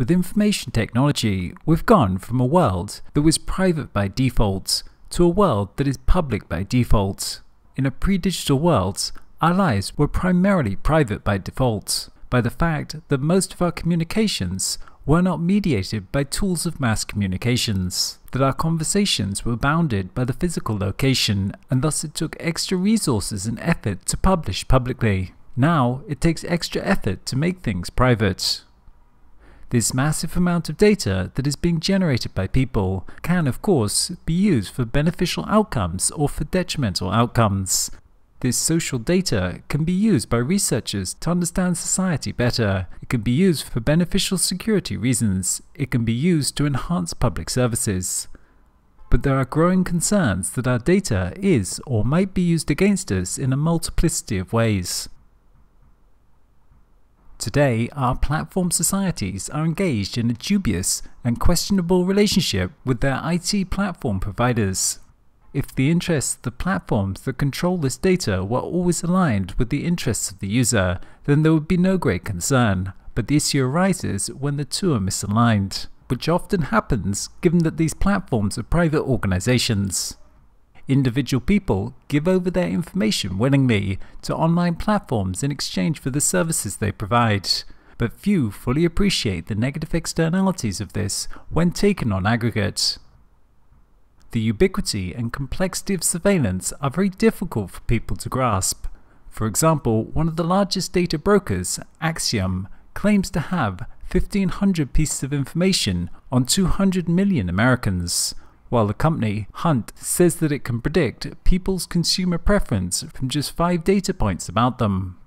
With information technology, we've gone from a world that was private by default to a world that is public by default. In a pre digital world, our lives were primarily private by default, by the fact that most of our communications were not mediated by tools of mass communications, that our conversations were bounded by the physical location, and thus it took extra resources and effort to publish publicly. Now, it takes extra effort to make things private. This massive amount of data that is being generated by people can, of course, be used for beneficial outcomes or for detrimental outcomes. This social data can be used by researchers to understand society better. It can be used for beneficial security reasons. It can be used to enhance public services. But there are growing concerns that our data is or might be used against us in a multiplicity of ways. Today, our platform societies are engaged in a dubious and questionable relationship with their IT platform providers. If the interests of the platforms that control this data were always aligned with the interests of the user, then there would be no great concern. But the issue arises when the two are misaligned, which often happens given that these platforms are private organizations. Individual people give over their information willingly to online platforms in exchange for the services they provide, but few fully appreciate the negative externalities of this when taken on aggregate. The ubiquity and complexity of surveillance are very difficult for people to grasp. For example, one of the largest data brokers, Acxiom, claims to have 1500 pieces of information on 200 million Americans, while the company, Hunch, says that it can predict people's consumer preference from just five data points about them.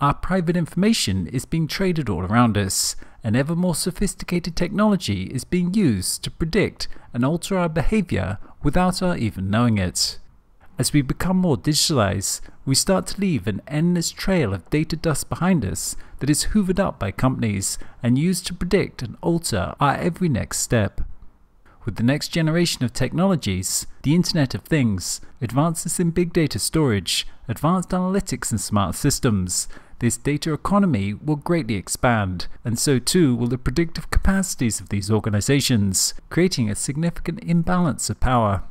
Our private information is being traded all around us, and ever more sophisticated technology is being used to predict and alter our behavior without our even knowing it. As we become more digitalized, we start to leave an endless trail of data dust behind us that is hoovered up by companies and used to predict and alter our every next step. With the next generation of technologies, the Internet of Things, advances in big data storage, advanced analytics and smart systems, this data economy will greatly expand, and so too will the predictive capacities of these organizations, creating a significant imbalance of power.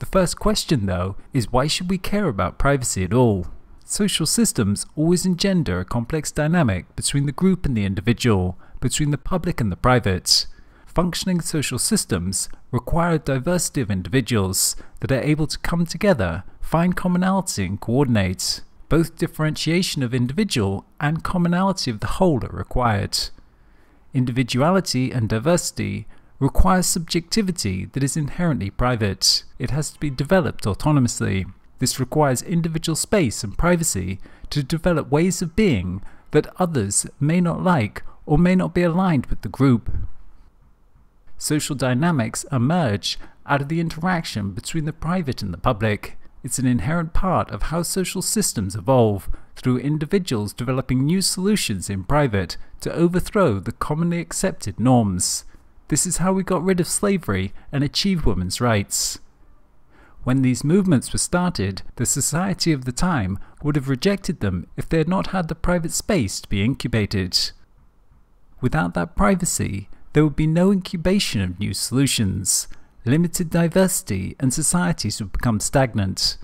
The first question, though, is why should we care about privacy at all? Social systems always engender a complex dynamic between the group and the individual, between the public and the private. Functioning social systems require a diversity of individuals that are able to come together, find commonality and coordinate. Both differentiation of individual and commonality of the whole are required. Individuality and diversity requires subjectivity that is inherently private. It has to be developed autonomously. This requires individual space and privacy to develop ways of being that others may not like or may not be aligned with the group. Social dynamics emerge out of the interaction between the private and the public. It's an inherent part of how social systems evolve through individuals developing new solutions in private to overthrow the commonly accepted norms. This is how we got rid of slavery and achieved women's rights. When these movements were started, the society of the time would have rejected them if they had not had the private space to be incubated. Without that privacy, there would be no incubation of new solutions, limited diversity, and societies would become stagnant.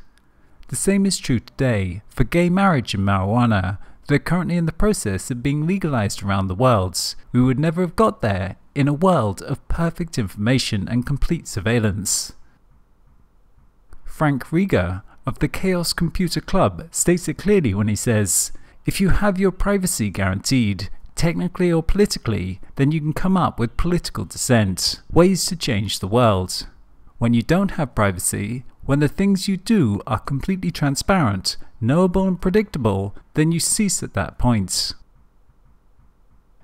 The same is true today for gay marriage and marijuana that are currently in the process of being legalized around the world. We would never have got there in a world of perfect information and complete surveillance. Frank Rieger of the Chaos Computer Club states it clearly when he says, If you have your privacy guaranteed, technically or politically, then you can come up with political dissent, ways to change the world. When you don't have privacy, when the things you do are completely transparent, knowable and predictable, then you cease at that point.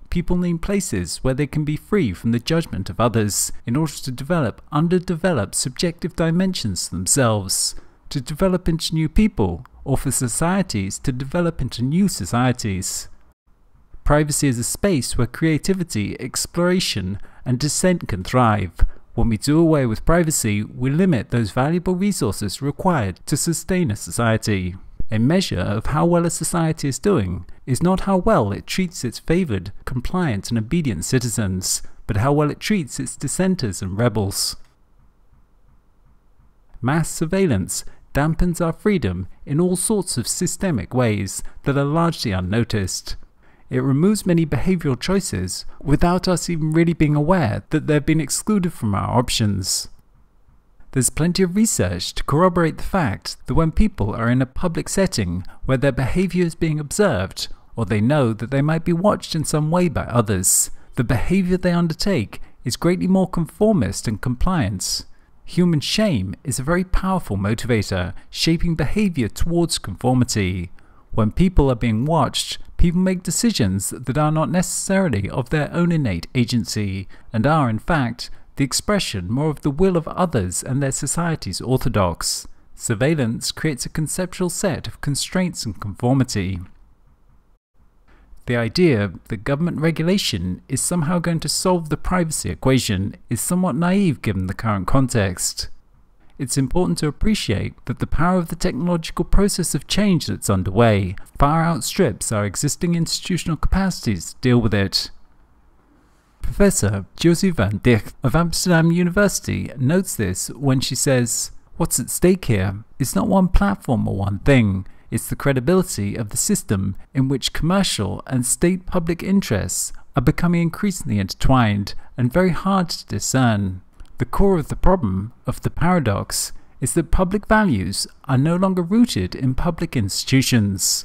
People need places where they can be free from the judgment of others in order to develop underdeveloped subjective dimensions themselves, to develop into new people, or for societies to develop into new societies. Privacy is a space where creativity, exploration, and dissent can thrive. When we do away with privacy, we limit those valuable resources required to sustain a society. A measure of how well a society is doing is not how well it treats its favoured, compliant, and obedient citizens, but how well it treats its dissenters and rebels. Mass surveillance dampens our freedom in all sorts of systemic ways that are largely unnoticed. It removes many behavioural choices without us even really being aware that they've been excluded from our options. There's plenty of research to corroborate the fact that when people are in a public setting where their behaviour is being observed, or they know that they might be watched in some way by others, the behaviour they undertake is greatly more conformist and compliant. Human shame is a very powerful motivator, shaping behaviour towards conformity. When people are being watched, people make decisions that are not necessarily of their own innate agency, and are, in fact, the expression more of the will of others and their society's orthodox. Surveillance creates a conceptual set of constraints and conformity. The idea that government regulation is somehow going to solve the privacy equation is somewhat naive given the current context. It's important to appreciate that the power of the technological process of change that's underway far outstrips our existing institutional capacities to deal with it. Professor José van Dijck of Amsterdam University notes this when she says, What's at stake here is not one platform or one thing, it's the credibility of the system in which commercial and state public interests are becoming increasingly intertwined and very hard to discern. The core of the problem, of the paradox, is that public values are no longer rooted in public institutions.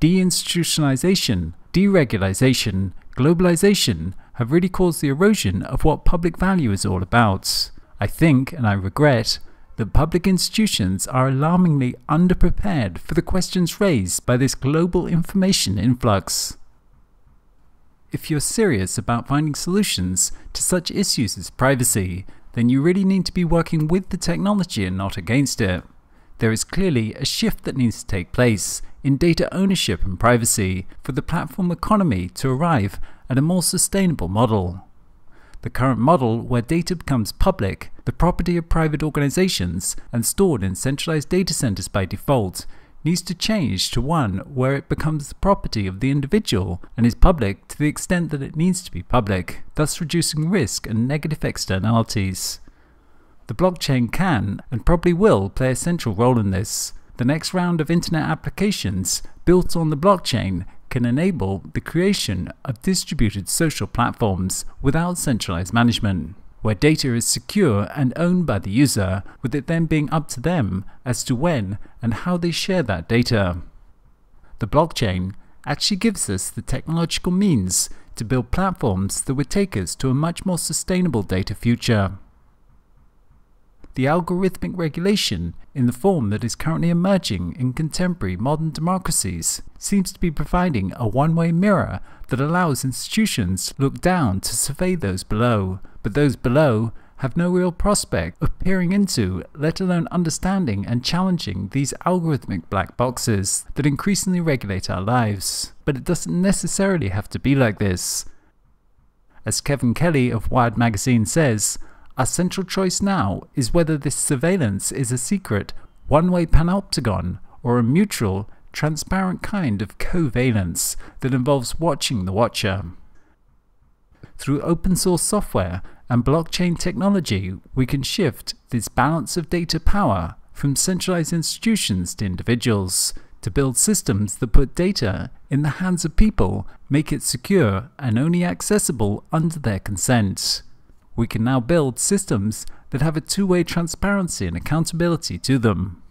Deinstitutionalization, deregulation, globalization have really caused the erosion of what public value is all about. I think, and I regret, that public institutions are alarmingly underprepared for the questions raised by this global information influx. If you're serious about finding solutions to such issues as privacy, then you really need to be working with the technology and not against it. There is clearly a shift that needs to take place in data ownership and privacy for the platform economy to arrive at a more sustainable model. The current model, where data becomes public, the property of private organizations, and stored in centralized data centers by default, needs to change to one where it becomes the property of the individual and is public to the extent that it needs to be public, thus reducing risk and negative externalities. The blockchain can, and probably will, play a central role in this. The next round of internet applications built on the blockchain can enable the creation of distributed social platforms without centralized management, where data is secure and owned by the user, with it then being up to them as to when and how they share that data. The blockchain actually gives us the technological means to build platforms that would take us to a much more sustainable data future the algorithmic regulation in the form that is currently emerging in contemporary modern democracies seems to be providing a one-way mirror that allows institutions to look down to survey those below, but those below have no real prospect of peering into, let alone understanding and challenging these algorithmic black boxes that increasingly regulate our lives. But it doesn't necessarily have to be like this. As Kevin Kelly of Wired Magazine says, our central choice now is whether this surveillance is a secret, one-way panopticon, or a mutual, transparent kind of coveillance that involves watching the watcher. Through open source software and blockchain technology, we can shift this balance of data power from centralized institutions to individuals to build systems that put data in the hands of people, make it secure and only accessible under their consent we can now build systems that have a two-way transparency and accountability to them.